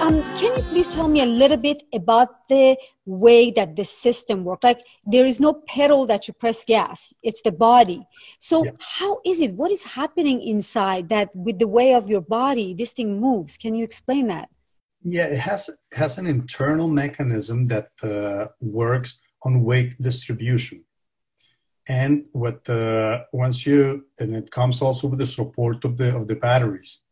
Um, can you please tell me a little bit about the way that the system works? Like there is no pedal that you press gas; it's the body. So Yeah. how is it? What is happening inside that with the way of your body, this thing moves? Can you explain that? Yeah, it has has an internal mechanism that uh, works on weight distribution, and what the once you and it comes also with the support of the of the batteries.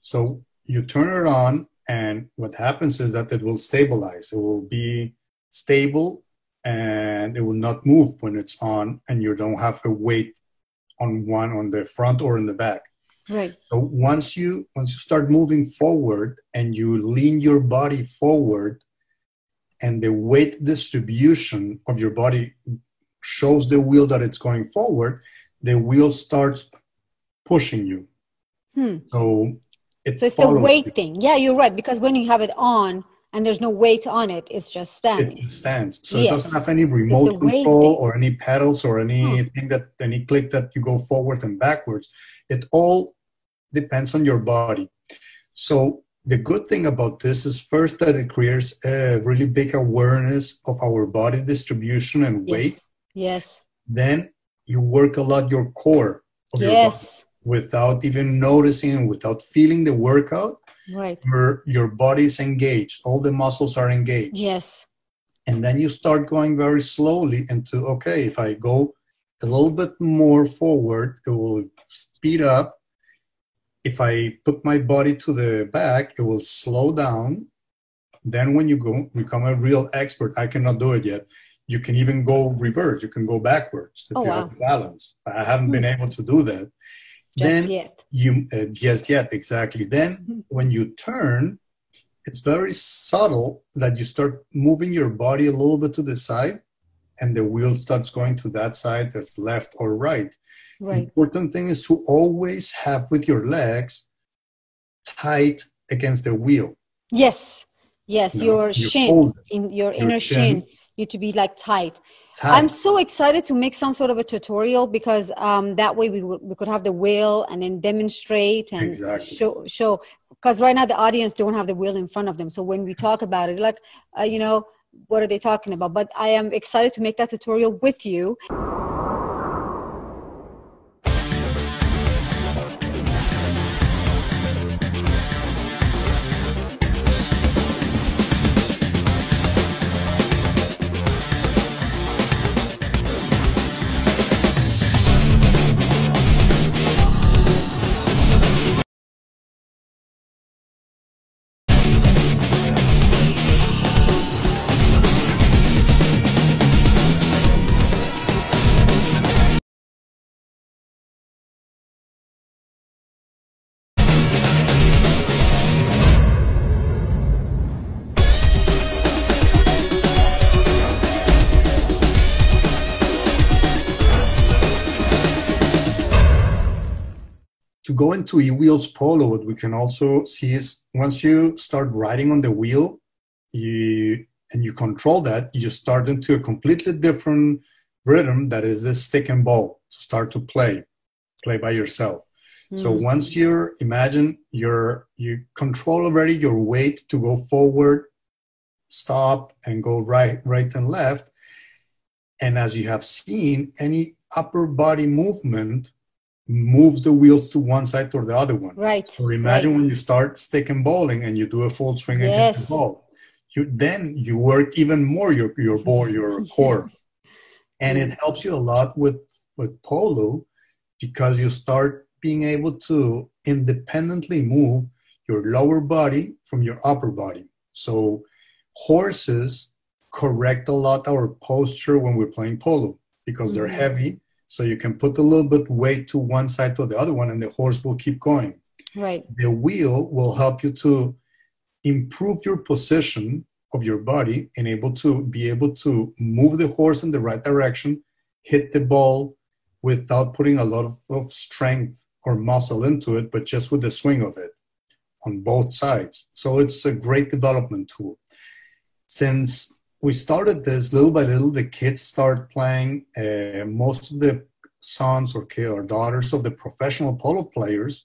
So you turn it on, and what happens is that it will stabilize. It will be stable, and it will not move when it's on, and you don't have a weight on one on the front or in the back. Right. So once you once you start moving forward and you lean your body forward, and the weight distribution of your body shows the wheel that it's going forward, the wheel starts pushing you. Hmm. So it So it's the weight thing. Yeah, you're right. Because when you have it on and there's no weight on it, it's just standing. It stands. So it doesn't have any remote control or any pedals or anything hmm. that any click that you go forward and backwards. It all depends on your body. So the good thing about this is first that it creates a really big awareness of our body distribution and weight. Yes. Then you work a lot your core of Yes. your body Yes. Without even noticing without feeling the workout. Right. Your your body's engaged. All the muscles are engaged Yes. and then you start going very slowly into okay if i go a little bit more forward it will speed up if i put my body to the back it will slow down then when you go become a real expert i cannot do it yet you can even go reverse you can go backwards if Oh, you wow. have balance i haven't been hmm. able to do that Just then yet. you uh, yes yet exactly then when you turn it's very subtle that you start moving your body a little bit to the side and the wheel starts going to that side that's left or right Right. important thing is to always have with your legs tight against the wheel Yes. Yes. No, your you shin, in your your inner chin. shin, need to be like tight. tight I'm so excited to make some sort of a tutorial because um, that way we, would- we could have the wheel and then demonstrate and Exactly. show show because right now the audience don't have the wheel in front of them. So when we talk about it, like uh, you know, what are they talking about? But I am excited to make that tutorial with you. To go into e-wheels polo what we can also see is once you start riding on the wheel you and you control that you start into a completely different rhythm that is this stick and ball to start to play play by yourself so Mm. once you're imagine you're you control already your weight to go forward stop and go right right and left and as you have seen any upper body movement moves the wheels to one side or the other one right. so imagine right. when you start stick and bowling and you do a full swing and hit the ball you then you work even more your your ball your core and it helps you a lot with with polo because you start being able to independently move your lower body from your upper body so horses correct a lot our posture when we're playing polo because they're Mhm. heavy so you can put a little bit weight to one side to the other one and the horse will keep going Right. the wheel will help you to improve your position of your body and able to be able to move the horse in the right direction, hit the ball without putting a lot of, of strength or muscle into it, but just with the swing of it on both sides. So it's a great development tool. Since we started this little by little, the kids start playing. Uh, most of the sons or or daughters of the professional polo players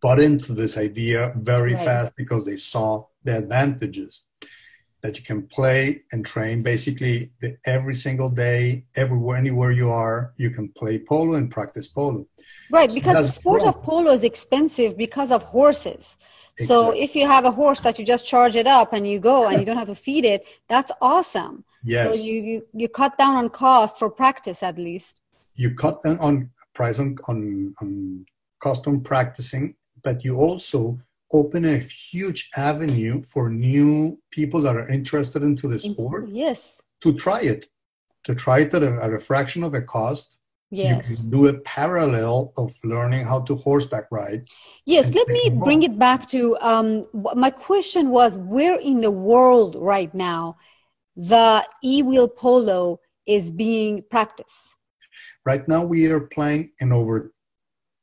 bought into this idea very Right. fast because they saw the advantages that you can play and train basically the, every single day, everywhere, anywhere you are, you can play polo and practice polo. Right, So because the sport wrong. of polo is expensive because of horses. So Exactly. if you have a horse that you just charge it up and you go and you don't have to feed it, that's awesome. Yes, So you, you you cut down on cost for practice at least. you cut down on price on, on, on custom practicing, but you also open a huge avenue for new people that are interested into the sport Yes. to try it, to try it at a, at a fraction of a cost. Yes. You can do a parallel of learning how to horseback ride. Yes, let me bring it back to um, my question was where in the world right now the e wheel polo is being practiced? Right now, we are playing in over,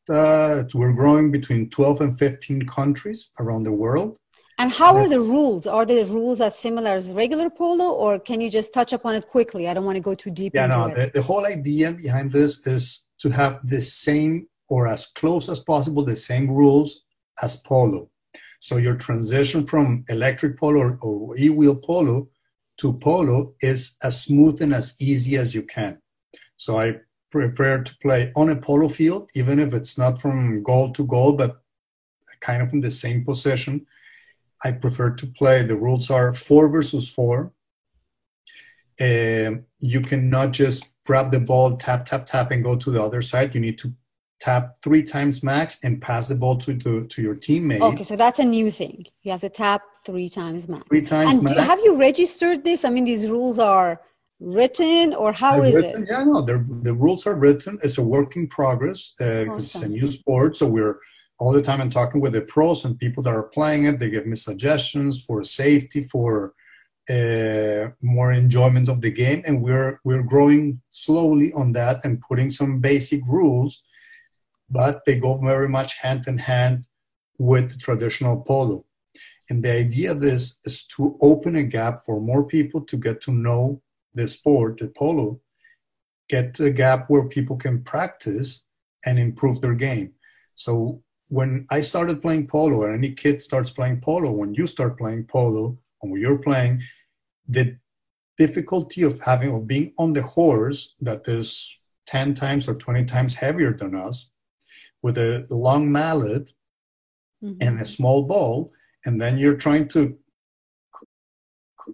uh, we're growing between 12 and 15 countries around the world. And how are the rules? Are the rules as similar as regular polo, or can you just touch upon it quickly? I don't want to go too deep Yeah, into no, the, the whole idea behind this is to have the same or as close as possible the same rules as polo. So your transition from electric polo or, or e-wheel polo to polo is as smooth and as easy as you can. So I prefer to play on a polo field, even if it's not from goal to goal, but kind of in the same position. I prefer to play. The rules are four versus four. Um, you cannot just grab the ball, tap, tap, tap, and go to the other side. You need to tap three times max and pass the ball to, to, to your teammate. Okay, so that's a new thing. You have to tap three times max. Three times And max. have you registered this? I mean, these rules are written, or how is written- it? Yeah, no, the, the rules are written. It's a work in progress uh, because it's a Awesome. new sport. So we're all the time and talking with the pros and people that are playing it. They give me suggestions for safety, for uh, more enjoyment of the game, and we're we're growing slowly on that and putting some basic rules, but they go very much hand in hand with traditional polo. And the idea of this is to open a gap for more people to get to know the sport, the polo, get a gap where people can practice and improve their game. So when I started playing polo, or any kid starts playing polo, when you start playing polo, and when you're playing, the difficulty of having of being on the horse that is 10 times or 20 times heavier than us with a long mallet Mhm. and a small ball, and then you're trying to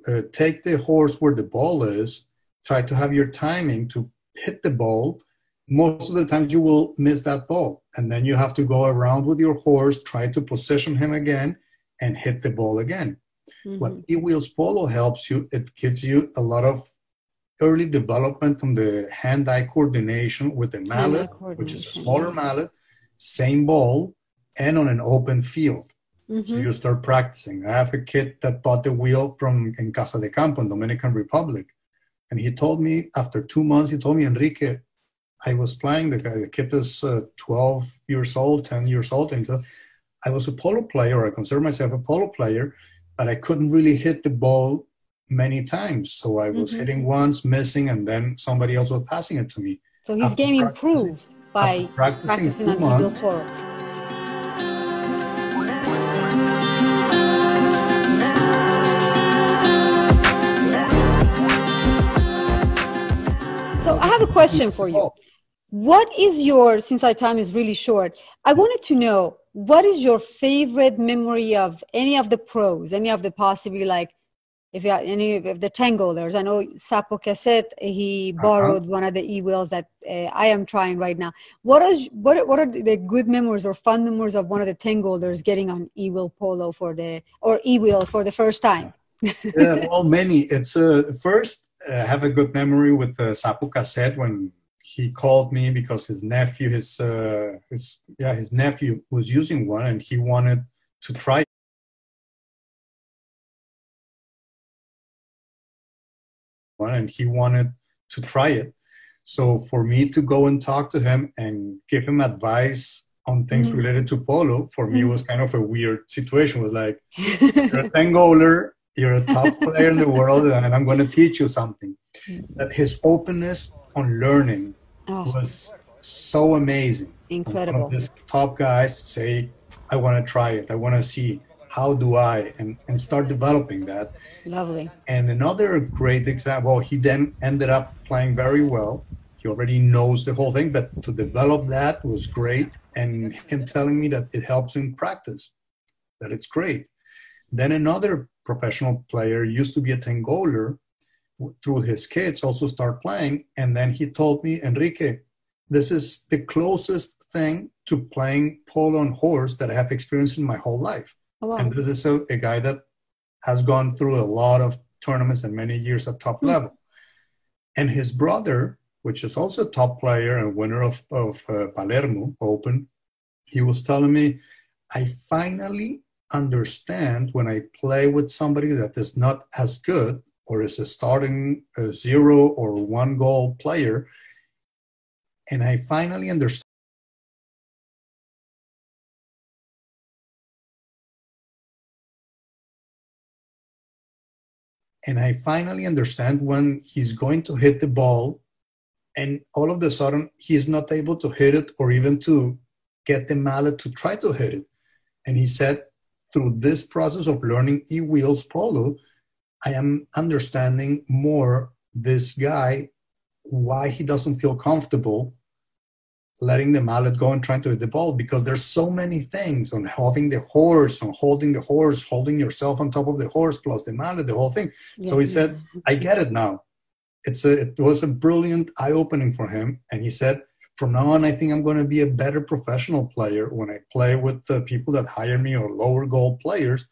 uh, take the horse where the ball is, try to have your timing to hit the ball. Most of the times you will miss that ball, and then you have to go around with your horse, try to position him again, and hit the ball again. What Mhm. e-wheels polo helps you, it gives you a lot of early development on the hand-eye coordination with the mallet, which is a smaller mallet, same ball, and on an open field. So Mhm. you start practicing. I have a kid that bought the wheel from in Casa de Campo in Dominican Republic. And he told me after two months, he told me, Enrique, I was playing, the, guy, the kid is uh, 12 years old, 10 years old. And so I was a polo player. I consider myself a polo player, but I couldn't really hit the ball many times. So I was Mhm. hitting once, missing, and then somebody else was passing it to me. So his after game improved by practicing, practicing two months. So I have a question for you. What is your, since our time is really short, I wanted to know what is your favorite memory of any of the pros, any of the possibly like, if you have any of the 10 goalers, I know Sapo Caset, he Uh-huh. borrowed one of the e-wheels that uh, I am trying right now. What is what are- what are the good memories or fun memories of one of the 10 goalers getting on e-wheel polo for the or e-wheels for the first time? yeah, well, many. It's uh, first, uh, have a good memory with the Sapo Caset when he called me because his nephew, his uh, his yeah, his nephew was using one and he wanted to try one and he wanted to try it. So for me to go and talk to him and give him advice on things Mhm. related to polo, for me Mhm. was kind of a weird situation. It was like you're a 10 goaler, you're a top player in the world, and I'm going to teach you something. That his openness on learning oh, was so amazing. One incredible. of these top guys say, I want to try it. I want to see how do I and, and start developing that. Lovely. And another great example, he then ended up playing very well. He already knows the whole thing, but to develop that was great. And him telling me that it helps in practice, that it's great. Then another professional player used to be a 10 goaler through his kids also start playing. And then he told me, Enrique, this is the closest thing to playing polo on horse that I have experienced in my whole life. Oh, wow. And this is a, a, guy that has gone through a lot of tournaments and many years at top mm-hmm. level. And his brother, which is also a top player and winner of, of uh, Palermo Open, he was telling me, I finally understand when I play with somebody that is not as good or is a starting a zero or one goal player. And I finally understand. And I finally understand when he's going to hit the ball, and all of a sudden he's not able to hit it or even to get the mallet to try to hit it. And he said, through this process of learning e wheels polo, I am understanding more this guy, why he doesn't feel comfortable letting the mallet go and trying to hit the ball because there's so many things on having the horse, on holding the horse, holding yourself on top of the horse, plus the mallet, the whole thing. Yeah, so he said, I get it now. It's a, it was a brilliant eye opening for him. And he said, from now on, I think I'm going to be a better professional player when I play with the people that hire me or lower goal players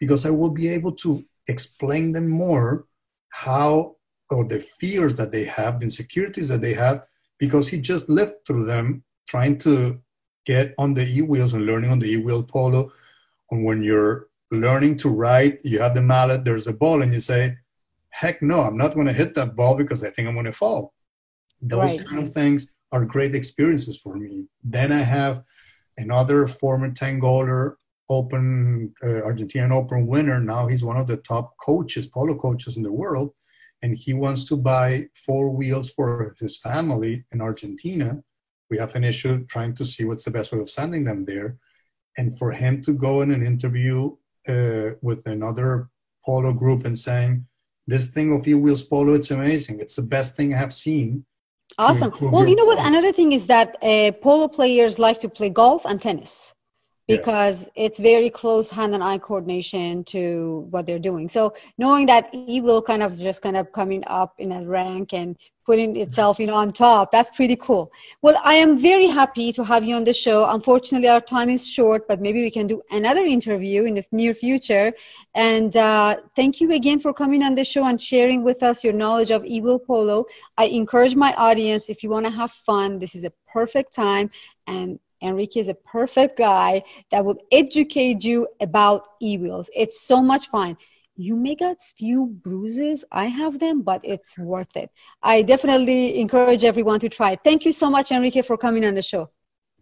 because I will be able to explain them more how or the fears that they have, the insecurities that they have, because he just lived through them trying to get on the e-wheels and learning on the e-wheel polo. And when you're learning to ride, you have the mallet, there's a ball, and you say, heck no, I'm not going to hit that ball because I think I'm going to fall. Those right. kind of things are great experiences for me. Then I have another former 10 goaler Open uh, Argentinian Open winner. Now he's one of the top coaches, polo coaches in the world, and he wants to buy four wheels for his family in Argentina. We have an issue trying to see what's the best way of sending them there, and for him to go in an interview uh, with another polo group and saying, "This thing of e wheels polo, it's amazing. It's the best thing I have seen." Awesome. Well, you know what? Another thing is that uh, polo players like to play golf and tennis because yes. it's very close hand and eye coordination to what they're doing. So knowing that he will kind of just kind of coming up in a rank and putting itself you know on top that's pretty cool. Well i am very happy to have you on the show. Unfortunately our time is short but maybe we can do another interview in the near future. And uh, thank you again for coming on the show and sharing with us your knowledge of e-wheel polo. I encourage my audience if you want to have fun this is a perfect time. And Enrique is a perfect guy that will educate you about e-wheels. It's so much fun. You may get few bruises. I have them, but it's worth it. I definitely encourage everyone to try. Thank you so much, Enrique, for coming on the show.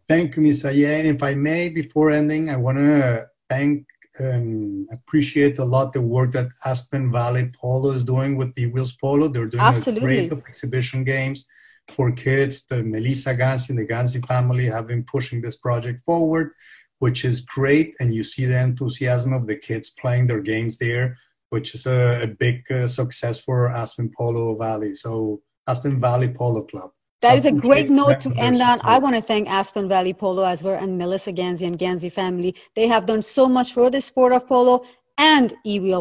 Thank you, Miss Saye. If I may, before ending, I want to thank and appreciate a lot the work that Aspen Valley Polo is doing with the Wheels Polo. They're doing Absolutely. a great exhibition games for kids. The Melissa Ganzi and the Ganzi family have been pushing this project forward, which is great. And you see the enthusiasm of the kids playing their games there, which is a, a big uh, success for Aspen Polo Valley. So Aspen Valley Polo Club. That is a great note to end on. I want to thank Aspen Valley Polo as well and Melissa Ganzi and Ganzi family. They have done so much for the sport of polo and e-wheel